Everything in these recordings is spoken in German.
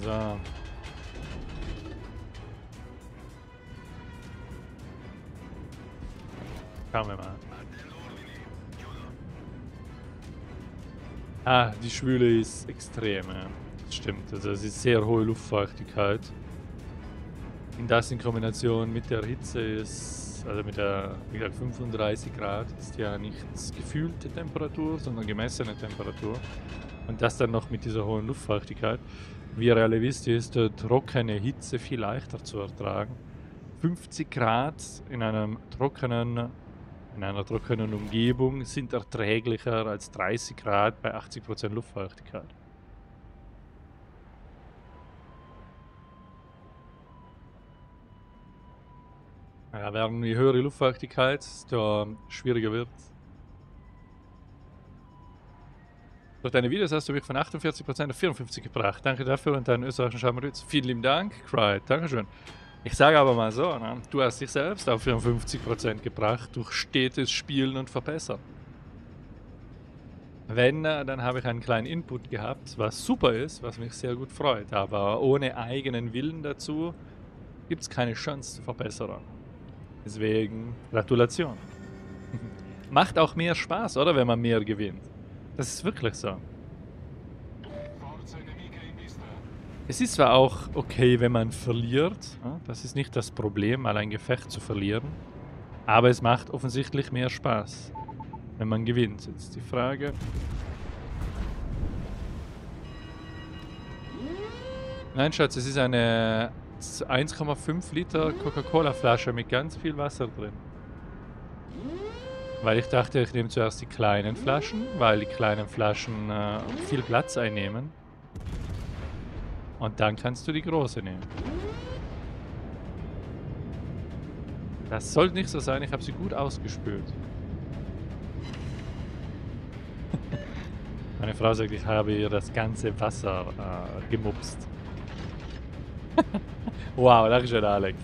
So. Schauen wir mal. Ah, die Schwüle ist extrem, ja. Das stimmt. Also es ist sehr hohe Luftfeuchtigkeit. Und das in Kombination mit der Hitze ist, also mit der, wie gesagt, 35 Grad ist ja nicht gefühlte Temperatur, sondern gemessene Temperatur. Und das dann noch mit dieser hohen Luftfeuchtigkeit. Wie ihr alle wisst, ist trockene Hitze viel leichter zu ertragen. 50 Grad in einem trockenen in einer trockenen Umgebung sind erträglicher als 30 Grad bei 80% Luftfeuchtigkeit. Ja, während je höhere Luftfeuchtigkeit, desto schwieriger wird Durch deine Videos hast du mich von 48% auf 54 gebracht. Danke dafür und deinen österreichischen Schaumerütz. Vielen lieben Dank, Cry. Dankeschön. Ich sage aber mal so, ne? du hast dich selbst auf 54% gebracht durch stetes Spielen und Verbessern. Wenn, äh, dann habe ich einen kleinen Input gehabt, was super ist, was mich sehr gut freut. Aber ohne eigenen Willen dazu gibt es keine Chance zur Verbesserung. Deswegen Gratulation. Macht auch mehr Spaß, oder, wenn man mehr gewinnt. Das ist wirklich so. Es ist zwar auch okay, wenn man verliert. Das ist nicht das Problem, mal ein Gefecht zu verlieren. Aber es macht offensichtlich mehr Spaß, wenn man gewinnt. Jetzt die Frage. Nein, Schatz, es ist eine 1,5 Liter Coca-Cola-Flasche mit ganz viel Wasser drin. Weil ich dachte, ich nehme zuerst die kleinen Flaschen, weil die kleinen Flaschen äh, viel Platz einnehmen. Und dann kannst du die große nehmen. Das sollte nicht so sein, ich habe sie gut ausgespült. Meine Frau sagt, ich habe ihr das ganze Wasser äh, gemupst. wow, danke schön, Alex.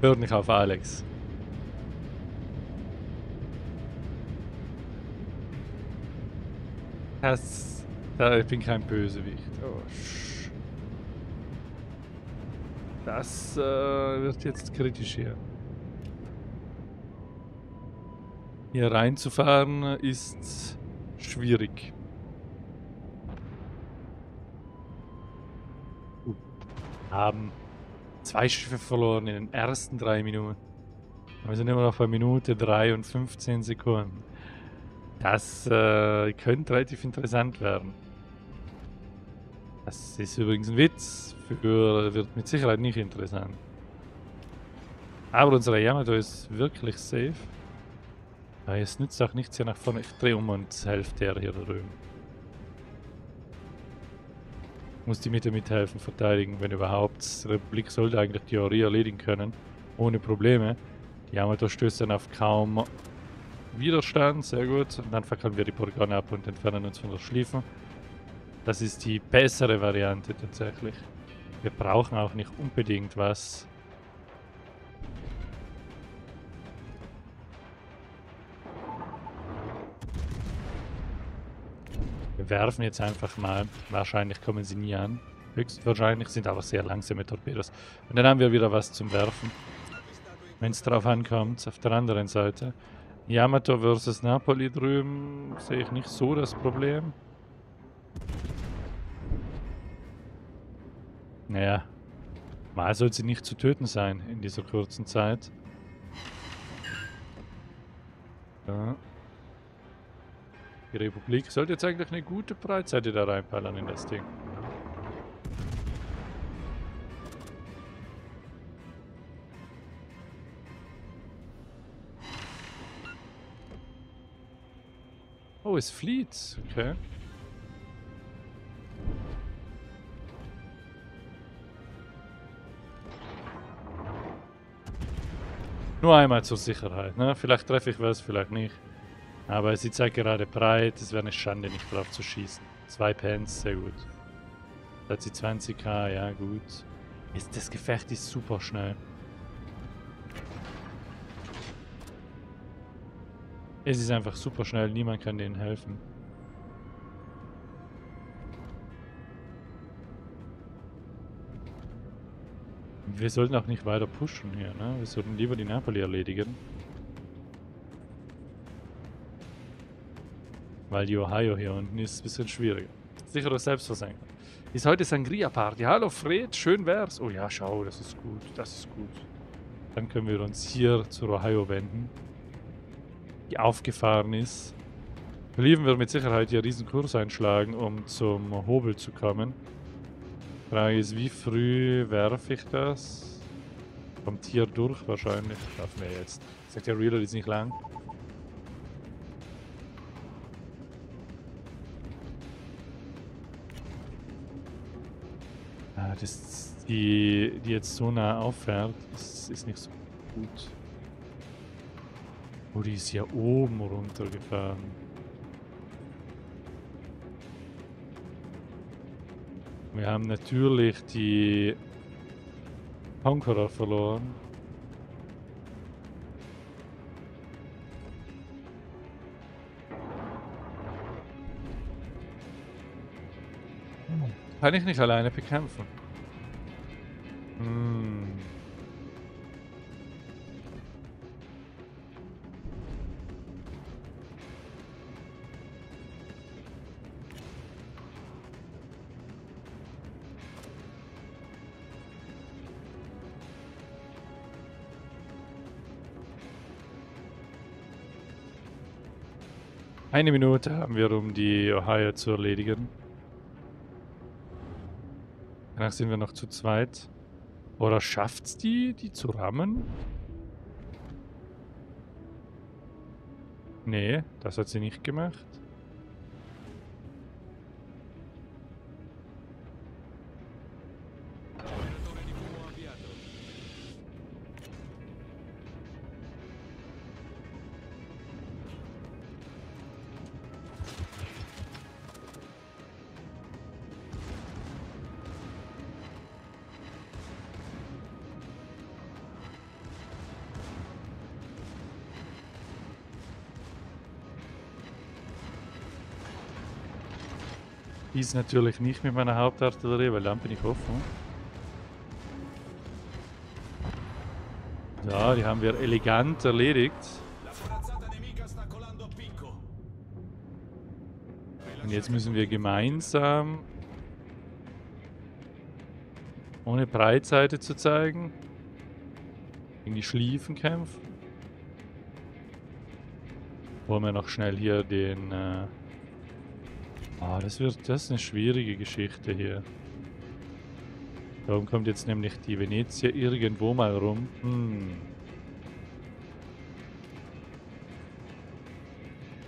Hört nicht auf Alex. Das, da, ich bin kein Bösewicht. Oh, das äh, wird jetzt kritisch hier. Hier reinzufahren ist schwierig. Uh, haben zwei Schiffe verloren in den ersten drei Minuten. Wir sind immer noch bei Minute 3 und 15 Sekunden. Das äh, könnte relativ interessant werden. Das ist übrigens ein Witz. Für, wird mit Sicherheit nicht interessant. Aber unsere Yamato ist wirklich safe. Ja, es nützt auch nichts hier nach vorne. Ich drehe um und helfe der hier drüben. Muss die Mitte mithelfen, verteidigen, wenn überhaupt. Die Republik sollte eigentlich die Theorie erledigen können. Ohne Probleme. Die Yamato stößt dann auf kaum Widerstand, sehr gut. Und dann fackeln wir die Polygone ab und entfernen uns von der Schliefen. Das ist die bessere Variante tatsächlich. Wir brauchen auch nicht unbedingt was. Wir werfen jetzt einfach mal. Wahrscheinlich kommen sie nie an. Höchstwahrscheinlich sind aber sehr langsame Torpedos. Und dann haben wir wieder was zum Werfen. Wenn es drauf ankommt, auf der anderen Seite. Yamato versus Napoli drüben sehe ich nicht so das Problem. Naja, mal soll sie nicht zu töten sein in dieser kurzen Zeit. Ja. Die Republik sollte jetzt eigentlich eine gute Breitseite da reinpallern in das Ding. Oh, es flieht. Okay. Nur einmal zur Sicherheit. Ne? Vielleicht treffe ich was, vielleicht nicht. Aber sie zeigt gerade breit. Es wäre eine Schande, nicht drauf zu schießen. Zwei Pens, sehr gut. Da hat sie 20k, ja gut. Das Gefecht ist super schnell. Es ist einfach super schnell, niemand kann denen helfen. Wir sollten auch nicht weiter pushen hier, ne? Wir sollten lieber die Napoli erledigen. Weil die Ohio hier unten ist ein bisschen schwieriger. Sicherer Selbstversenkung. Ist heute Sangria-Party. Hallo Fred, schön wär's. Oh ja, schau, das ist gut, das ist gut. Dann können wir uns hier zur Ohio wenden. Aufgefahren ist. Oliven wird mit Sicherheit hier diesen Kurs einschlagen, um zum Hobel zu kommen. Frage ist, wie früh werfe ich das? Kommt hier durch wahrscheinlich. Darf mir jetzt. Sagt der Reader ist nicht lang. Ah, das, die, die jetzt so nah auffährt, ist, ist nicht so gut. Oh, die ist hier oben runtergefahren. Wir haben natürlich die Conqueror verloren. Kann ich nicht alleine bekämpfen. Eine Minute haben wir, um die Ohio zu erledigen. Danach sind wir noch zu zweit. Oder schafft's die, die zu rammen? Nee, das hat sie nicht gemacht. Dies natürlich nicht mit meiner Hauptartillerie, weil dann bin ich offen. So, die haben wir elegant erledigt. Und jetzt müssen wir gemeinsam, ohne Breitseite zu zeigen, gegen die Schliefen kämpfen. Wollen wir noch schnell hier den... Äh Ah, das wird, das ist eine schwierige Geschichte hier. Darum kommt jetzt nämlich die Venezia irgendwo mal rum. Hm.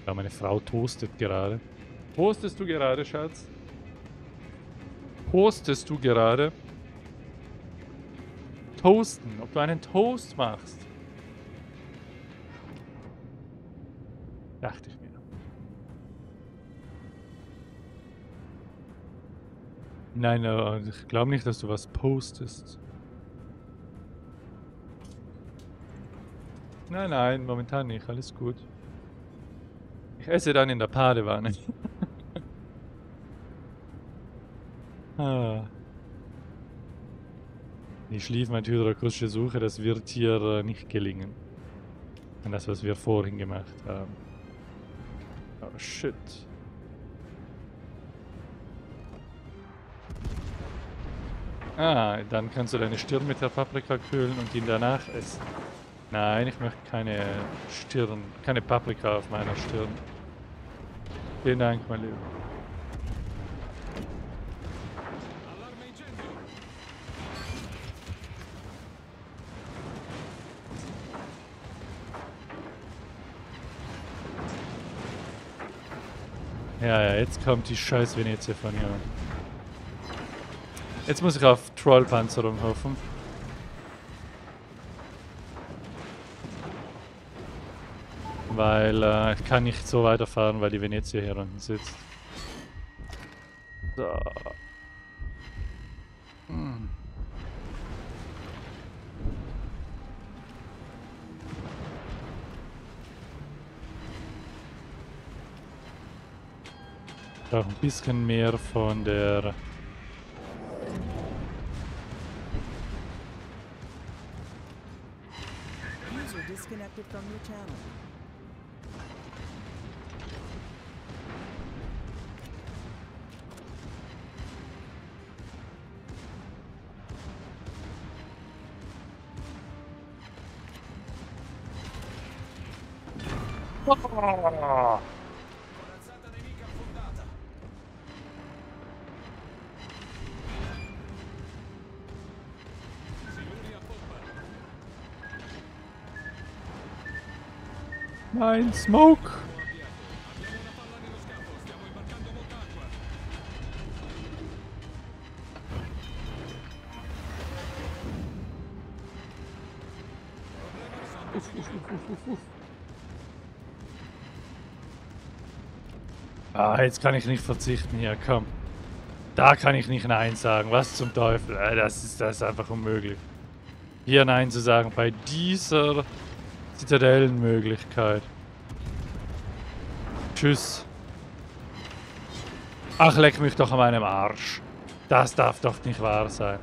Ja, meine Frau toastet gerade. Toastest du gerade, Schatz? Toastest du gerade? Toasten, ob du einen Toast machst. Nein, äh, ich glaube nicht, dass du was postest. Nein, nein, momentan nicht. Alles gut. Ich esse dann in der Badewanne. ah. Die schliefmeid-hydroakustische Suche, das wird hier äh, nicht gelingen. Und das, was wir vorhin gemacht haben. Oh, shit. Ah, dann kannst du deine Stirn mit der Paprika kühlen und ihn danach essen. Nein, ich möchte keine Stirn, keine Paprika auf meiner Stirn. Vielen Dank, mein Lieber. Ja, ja, jetzt kommt die scheiß Venezia von hier. Jetzt muss ich auf Trollpanzerung hoffen. Weil äh, ich kann nicht so weiterfahren, weil die Venezia hier unten sitzt. So. Hm. Auch ein bisschen mehr von der disconnected from your channel. Nein, Smoke! Ah, jetzt kann ich nicht verzichten hier, komm. Da kann ich nicht Nein sagen. Was zum Teufel? Äh, Das ist, das ist einfach unmöglich. Hier Nein zu sagen bei dieser Zitadellenmöglichkeit. Tschüss. Ach, leck mich doch an meinem Arsch. Das darf doch nicht wahr sein.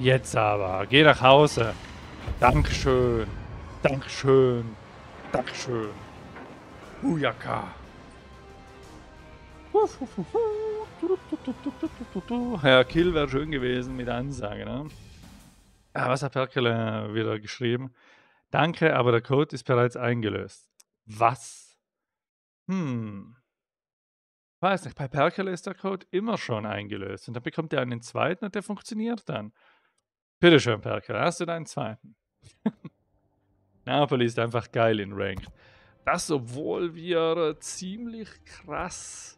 Jetzt aber. Geh nach Hause. Dankeschön. Dankeschön. Dankeschön. Bujaka. Ja, Kill wäre schön gewesen mit Ansage, ne? Ah, was hat Perkele wieder geschrieben? Danke, aber der Code ist bereits eingelöst. Was? Hm. Weiß nicht, bei Perkele ist der Code immer schon eingelöst. Und dann bekommt er einen zweiten und der funktioniert dann. Bitteschön, Perkele, hast du deinen zweiten? Napoli ist einfach geil in Ranked. Das, obwohl wir ziemlich krass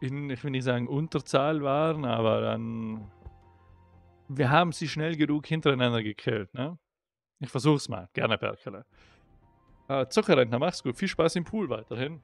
in, ich will nicht sagen Unterzahl waren, aber dann. Wir haben sie schnell genug hintereinander gekillt, ne? Ich versuch's mal. Gerne, Perkele. Äh, Zuckerrentner, mach's gut. Viel Spaß im Pool weiterhin.